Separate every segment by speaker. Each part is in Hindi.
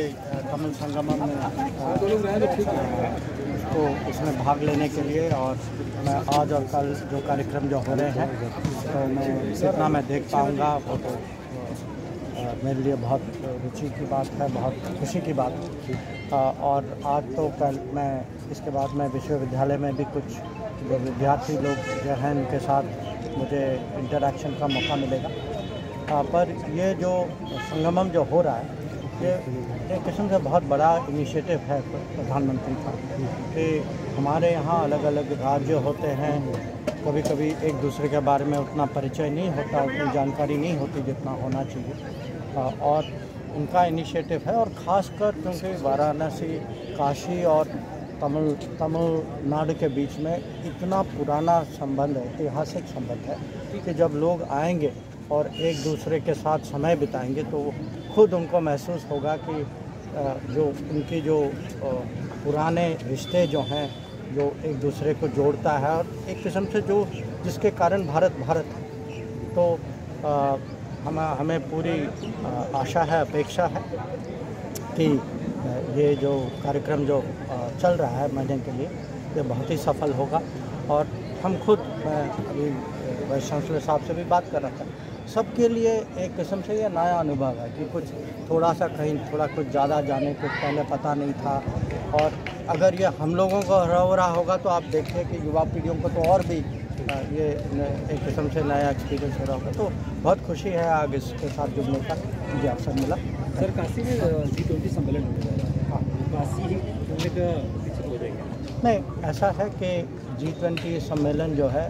Speaker 1: कमल संगमम में को उसमें भाग लेने के लिए और मैं आज और कल जो कार्यक्रम जो हो रहे हैं तो मैं जितना मैं देख पाऊँगा, वो तो मेरे लिए बहुत रुचि की बात है, बहुत खुशी की बात है। और आज तो कल मैं, इसके बाद मैं विश्वविद्यालय में भी कुछ जो विद्यार्थी लोग जो हैं, उनके साथ मुझे इंटरेक्शन का मौका मिलेगा। पर ये जो संगमम जो हो रहा है ये एक किस्म से बहुत बड़ा इनिशिएटिव है प्रधानमंत्री का, कि हमारे यहाँ अलग अलग राज्य होते हैं कभी कभी एक दूसरे के बारे में उतना परिचय नहीं होता, उतनी जानकारी नहीं होती जितना होना चाहिए। और उनका इनिशिएटिव है, और ख़ासकर क्योंकि वाराणसी, काशी और तमिल, तमिलनाडु के बीच में इतना पुराना संबंध है, ऐतिहासिक संबंध है, कि जब लोग आएँगे और एक दूसरे के साथ समय बिताएँगे तो खुद उनको महसूस होगा कि जो उनकी जो पुराने रिश्ते जो हैं, जो एक दूसरे को जोड़ता है और एक किस्म से जो, जिसके कारण भारत भारत है। तो हम, हमें पूरी आशा है, अपेक्षा है कि ये जो कार्यक्रम जो चल रहा है महीने के लिए, ये बहुत ही सफल होगा। और हम खुद, मैं अभी वाइस चांसलर साहब से भी बात कर रहा था। सबके लिए एक किस्म से ये नया अनुभव है कि कुछ थोड़ा सा कहीं थोड़ा कुछ ज़्यादा जाने कुछ पहले पता नहीं था। और अगर ये हम लोगों को हो रहा होगा तो आप देखिए कि युवा पीढ़ियों को तो और भी ये एक किस्म से नया एक्सपीरियंस हो रहा होगा। तो बहुत खुशी है आज इसके साथ जुड़ने का मुझे अवसर मिला।
Speaker 2: सर काशी में जी ट्वेंटी सम्मेलन होने जा रहा है।
Speaker 1: हाँ।
Speaker 2: काशी ही का हो जाएगा।
Speaker 1: नहीं ऐसा है कि जी ट्वेंटी सम्मेलन जो है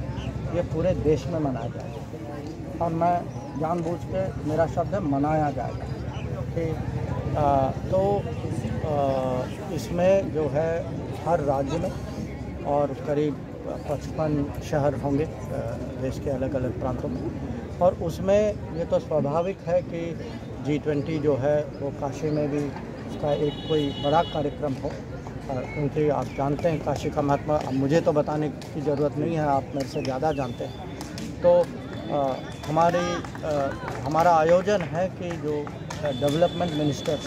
Speaker 1: ये पूरे देश में मनाया जाएगा। और मैं जानबूझ के मेरा शब्द मनाया जाएगा। कि आ, तो इसमें जो है हर राज्य में और करीब पचपन शहर होंगे देश के अलग अलग प्रांतों में। और उसमें ये तो स्वाभाविक है कि जी ट्वेंटी जो है वो काशी में भी उसका एक कोई बड़ा कार्यक्रम हो। क्योंकि आप जानते हैं काशी का महात्मा अब मुझे तो बताने की ज़रूरत नहीं है आप मेरे से ज़्यादा जानते हैं। तो हमारी हमारा आयोजन है कि जो डेवलपमेंट मिनिस्टर्स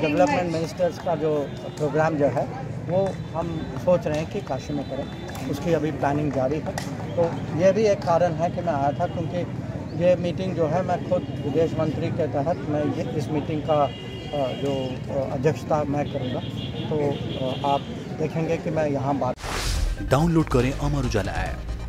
Speaker 1: डेवलपमेंट मिनिस्टर्स का जो प्रोग्राम जो है वो हम सोच रहे हैं कि काशी में करें। उसकी अभी प्लानिंग जारी है। तो ये भी एक कारण है कि मैं आया था क्योंकि ये मीटिंग जो है मैं खुद विदेश मंत्री के तहत मैं ये इस मीटिंग का जो अध्यक्षता मैं करूँगा। तो आप देखेंगे कि मैं यहाँ बात
Speaker 3: डाउनलोड करें अमर उजाला ऐप।